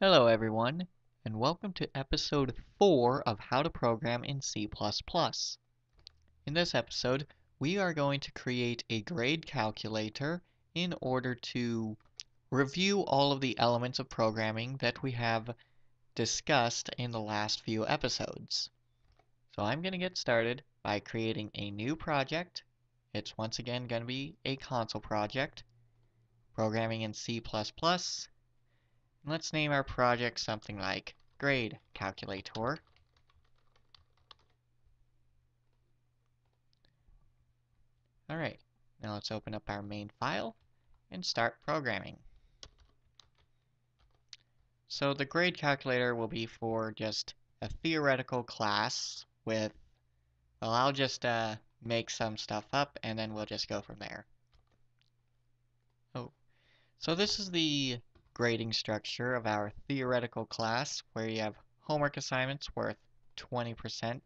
Hello everyone, and welcome to episode 4 of How to Program in C++. In this episode, we are going to create a grade calculator in order to review all of the elements of programming that we have discussed in the last few episodes. So I'm going to get started by creating a new project. It's once again going to be a console project, programming in C++, Let's name our project something like Grade Calculator. Alright, now let's open up our main file and start programming. So the grade calculator will be for just a theoretical class with, well, I'll just uh, make some stuff up and then we'll just go from there. Oh, so this is the grading structure of our theoretical class where you have homework assignments worth 20%.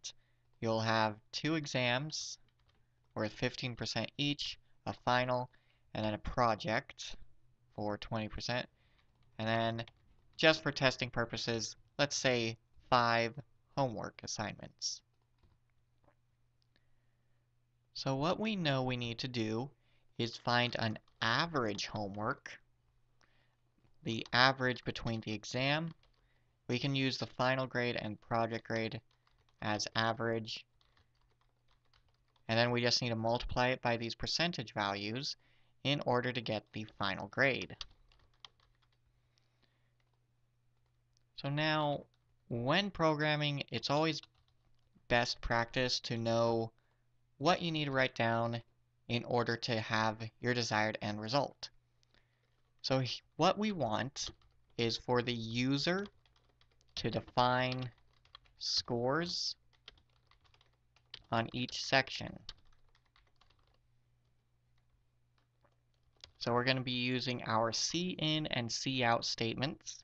You'll have two exams worth 15% each, a final, and then a project for 20%. And then, just for testing purposes, let's say five homework assignments. So what we know we need to do is find an average homework the average between the exam. We can use the final grade and project grade as average. And then we just need to multiply it by these percentage values in order to get the final grade. So now, when programming, it's always best practice to know what you need to write down in order to have your desired end result. So what we want is for the user to define scores on each section. So we're going to be using our in and C out statements.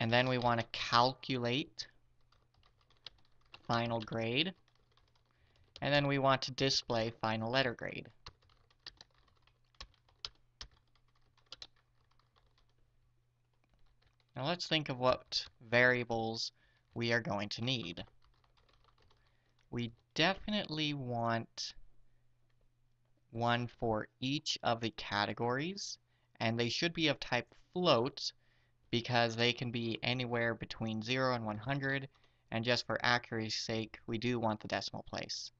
And then we want to calculate final grade. And then we want to display final letter grade. Now let's think of what variables we are going to need. We definitely want one for each of the categories, and they should be of type float because they can be anywhere between 0 and 100, and just for accuracy's sake, we do want the decimal place.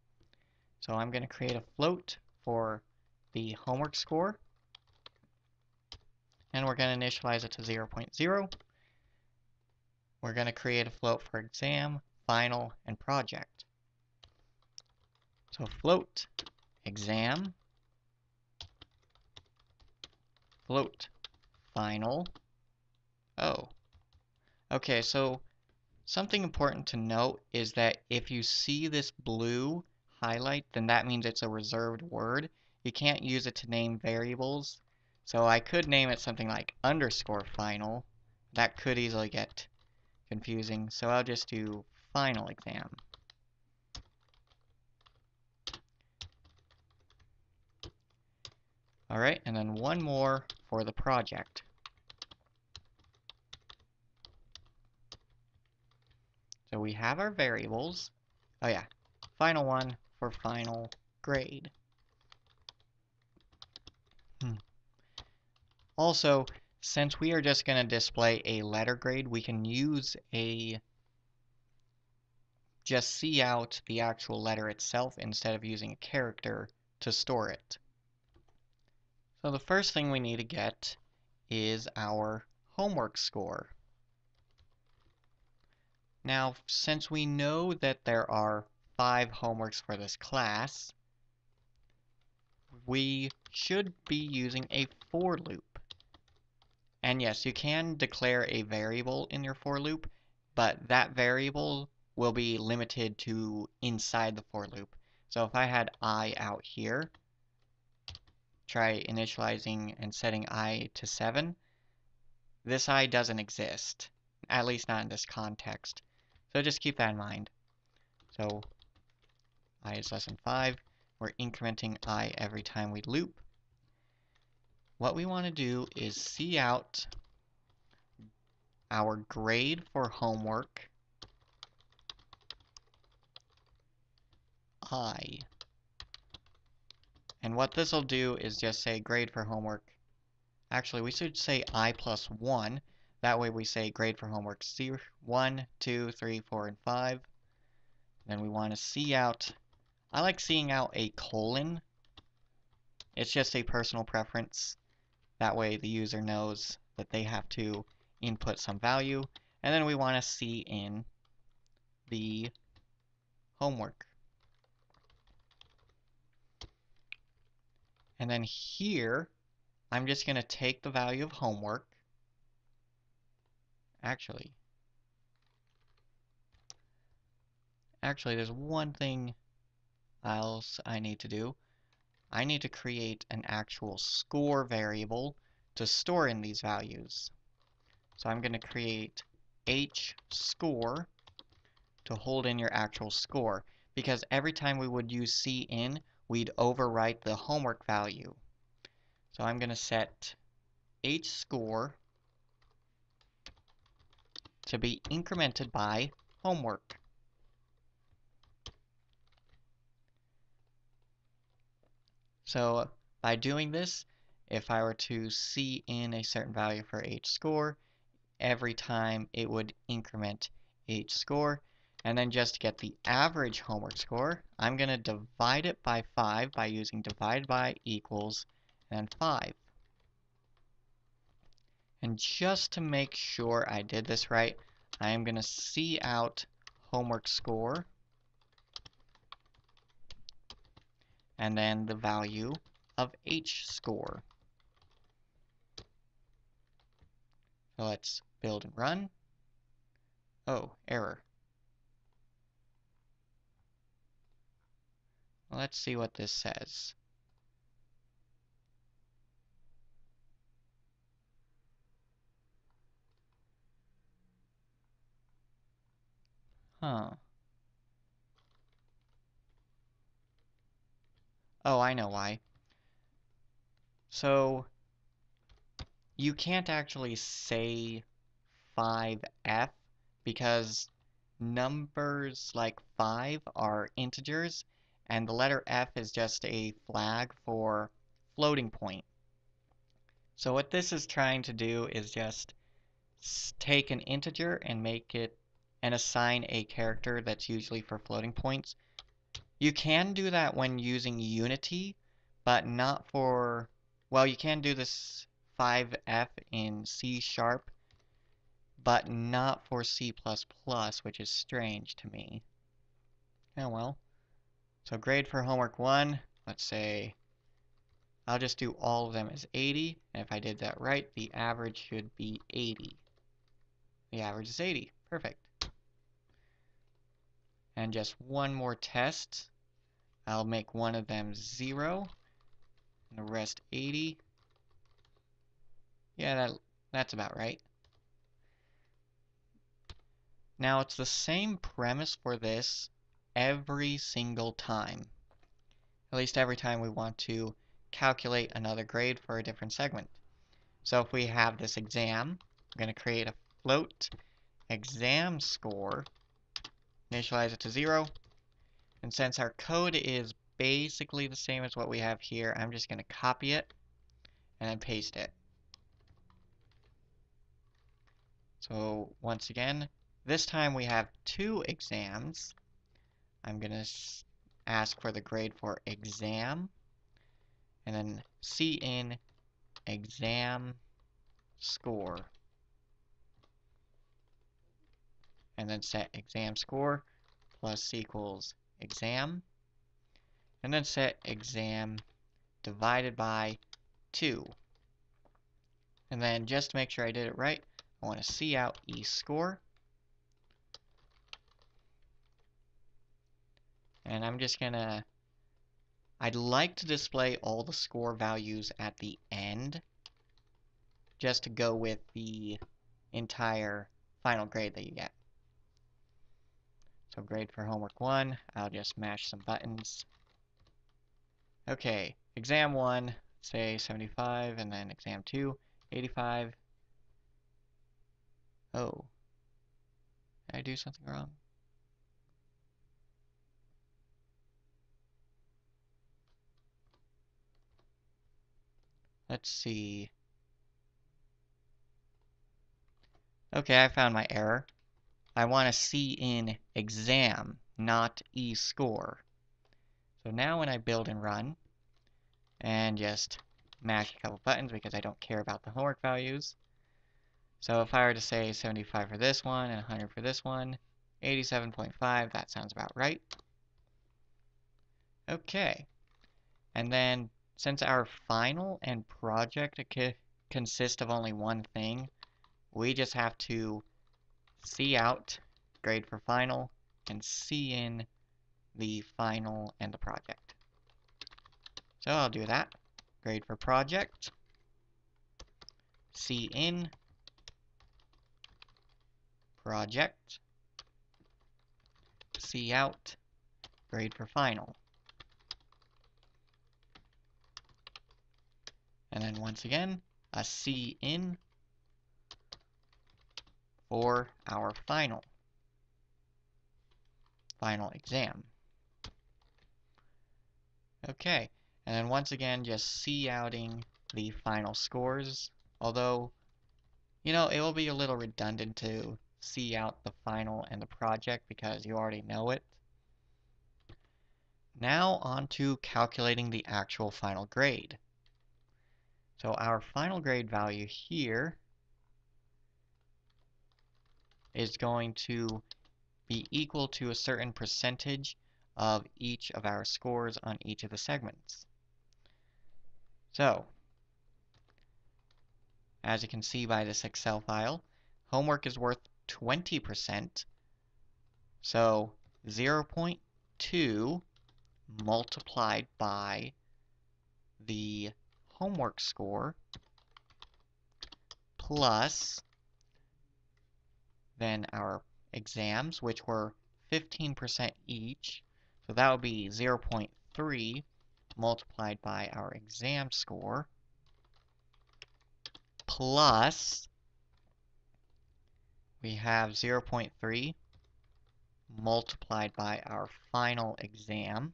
So I'm going to create a float for the homework score, and we're going to initialize it to 0, 0.0 we're going to create a float for exam, final, and project. So float exam, float final. Oh. Okay, so something important to note is that if you see this blue highlight, then that means it's a reserved word. You can't use it to name variables. So I could name it something like underscore final. That could easily get confusing, so I'll just do final exam. Alright, and then one more for the project. So we have our variables. Oh yeah, final one for final grade. Hmm. Also, since we are just going to display a letter grade, we can use a just see out the actual letter itself instead of using a character to store it. So the first thing we need to get is our homework score. Now, since we know that there are five homeworks for this class, we should be using a for loop. And yes, you can declare a variable in your for loop, but that variable will be limited to inside the for loop. So if I had i out here, try initializing and setting i to 7, this i doesn't exist, at least not in this context. So just keep that in mind. So i is less than 5. We're incrementing i every time we loop what we want to do is see out our grade for homework I. And what this will do is just say grade for homework. Actually, we should say I plus 1. That way we say grade for homework 0, 1, 2, 3, 4, and 5. Then we want to see out. I like seeing out a colon. It's just a personal preference. That way the user knows that they have to input some value. And then we want to see in the homework. And then here, I'm just going to take the value of homework. Actually, actually, there's one thing else I need to do. I need to create an actual score variable to store in these values. So I'm going to create h score to hold in your actual score because every time we would use cin we'd overwrite the homework value. So I'm going to set h score to be incremented by homework. So by doing this, if I were to see in a certain value for h score, every time it would increment h score, and then just to get the average homework score, I'm going to divide it by 5 by using divide by equals and 5. And just to make sure I did this right, I am going to see out homework score and then the value of H score. So let's build and run. Oh, error. Let's see what this says. Huh. Oh, I know why. So, you can't actually say 5f because numbers like 5 are integers and the letter F is just a flag for floating point. So what this is trying to do is just take an integer and make it and assign a character that's usually for floating points. You can do that when using Unity, but not for, well, you can do this 5F in C Sharp, but not for C++, plus which is strange to me. Oh well. So grade for homework 1, let's say, I'll just do all of them as 80. And if I did that right, the average should be 80. The average is 80. Perfect. Just one more test. I'll make one of them 0. And the rest 80. Yeah, that, that's about right. Now it's the same premise for this every single time. At least every time we want to calculate another grade for a different segment. So if we have this exam, I'm going to create a float exam score, initialize it to 0, and since our code is basically the same as what we have here, I'm just going to copy it and then paste it. So once again, this time we have two exams, I'm going to ask for the grade for exam and then see in exam score and then set exam score plus equals exam and then set exam divided by 2 and then just to make sure I did it right I want to see out e score And I'm just gonna, I'd like to display all the score values at the end, just to go with the entire final grade that you get. So grade for homework 1, I'll just mash some buttons. Okay, exam 1, say 75, and then exam 2, 85. Oh. Did I do something wrong? Let's see. Okay, I found my error. I want to see in exam, not e-score. So now when I build and run, and just mash a couple buttons because I don't care about the homework values. So if I were to say 75 for this one and 100 for this one, 87.5, that sounds about right. Okay. And then since our final and project consist of only one thing, we just have to see out grade for final and see in the final and the project. So I'll do that. Grade for project. See in project. See out grade for final. And then once again, a C in for our final, final exam. Okay, and then once again, just see outing the final scores, although, you know, it will be a little redundant to see out the final and the project because you already know it. Now on to calculating the actual final grade. So our final grade value here is going to be equal to a certain percentage of each of our scores on each of the segments. So, as you can see by this Excel file, homework is worth 20%. So 0.2 multiplied by the homework score plus then our exams, which were 15% each. So that would be 0.3 multiplied by our exam score plus we have 0.3 multiplied by our final exam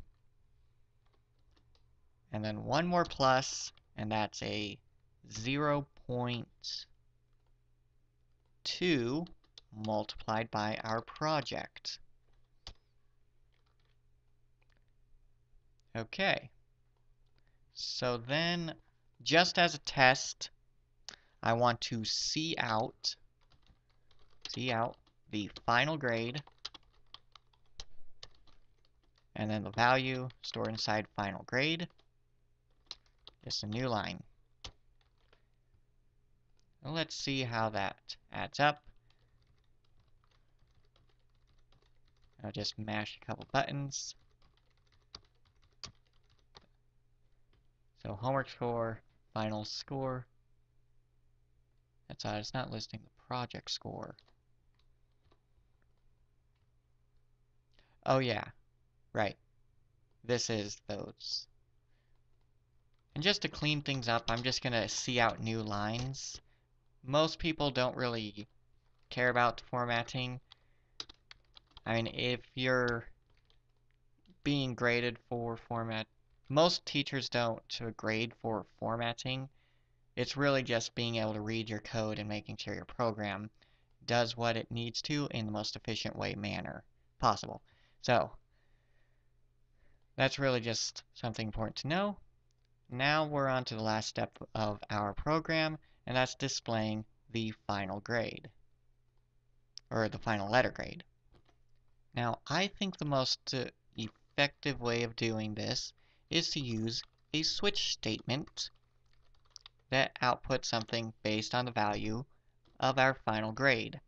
and then one more plus and that's a 0.2 multiplied by our project. Okay. So then, just as a test, I want to see out, see out the final grade, and then the value stored inside final grade. Just a new line. let's see how that adds up. I'll just mash a couple buttons. So homework score, final score. That's odd, it's not listing the project score. Oh yeah, right. This is those. And just to clean things up, I'm just going to see out new lines. Most people don't really care about formatting. I mean, if you're being graded for format, most teachers don't to grade for formatting. It's really just being able to read your code and making sure your program does what it needs to in the most efficient way manner possible. So, that's really just something important to know. Now we're on to the last step of our program, and that's displaying the final grade, or the final letter grade. Now, I think the most uh, effective way of doing this is to use a switch statement that outputs something based on the value of our final grade.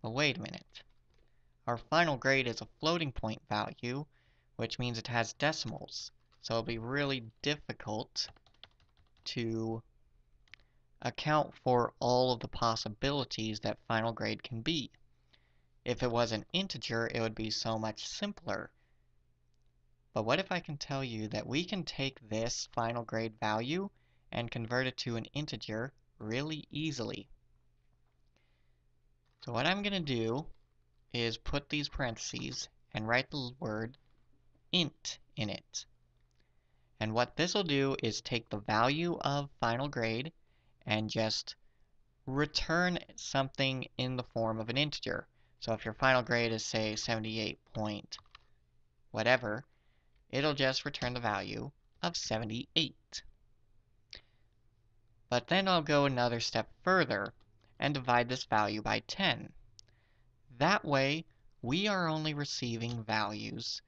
But wait a minute. Our final grade is a floating point value, which means it has decimals. So it'll be really difficult to account for all of the possibilities that final grade can be. If it was an integer, it would be so much simpler. But what if I can tell you that we can take this final grade value and convert it to an integer really easily? So what I'm going to do is put these parentheses and write the word int in it. And what this will do is take the value of final grade and just return something in the form of an integer. So if your final grade is say 78 point whatever, it'll just return the value of 78. But then I'll go another step further and divide this value by 10. That way, we are only receiving values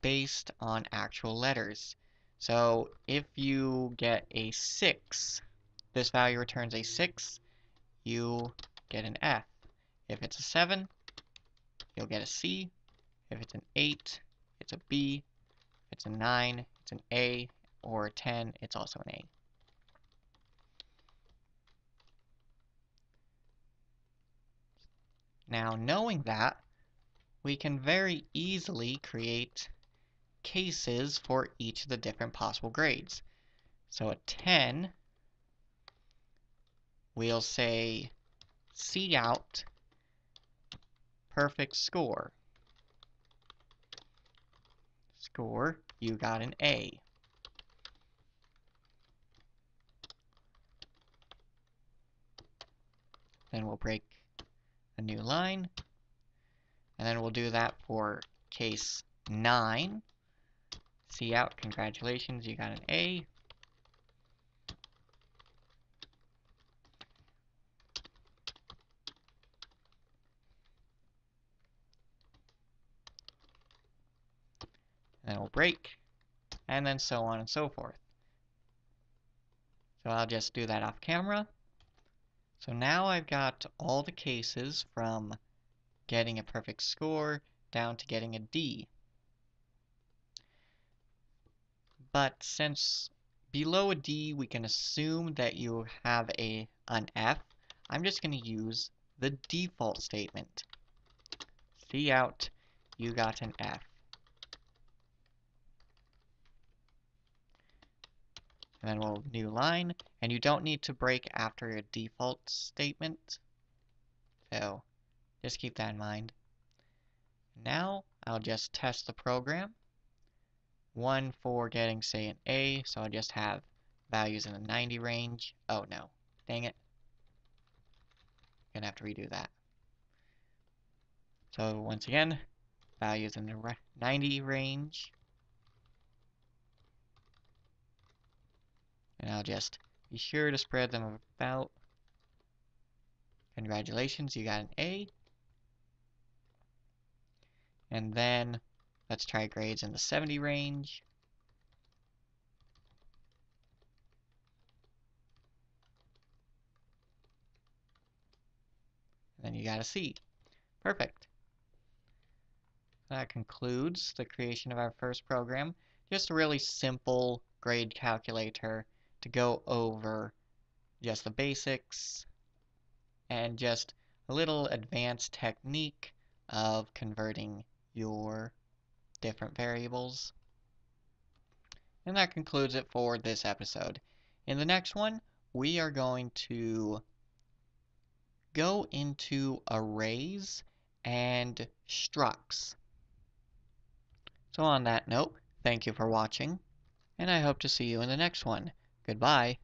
based on actual letters. So if you get a 6, this value returns a 6, you get an F. If it's a 7, you'll get a C. If it's an 8, it's a B. If it's a 9, it's an A. Or a 10, it's also an A. Now, knowing that, we can very easily create cases for each of the different possible grades. So a 10, we'll say Cout perfect score. Score, you got an A. Then we'll break a new line. And then we'll do that for case 9. See out, congratulations, you got an A. And we'll break, and then so on and so forth. So I'll just do that off camera. So now I've got all the cases from getting a perfect score down to getting a D. But since below a D we can assume that you have a an F, I'm just going to use the default statement. See out, you got an F. and then we'll new line, and you don't need to break after a default statement. So just keep that in mind. Now I'll just test the program. One for getting, say, an A, so I'll just have values in the 90 range. Oh no, dang it. Gonna have to redo that. So once again, values in the 90 range. And I'll just be sure to spread them about. Congratulations, you got an A. And then let's try grades in the 70 range. Then you got a C. Perfect. That concludes the creation of our first program. Just a really simple grade calculator to go over just the basics and just a little advanced technique of converting your different variables. And that concludes it for this episode. In the next one, we are going to go into arrays and structs. So on that note, thank you for watching, and I hope to see you in the next one. Goodbye.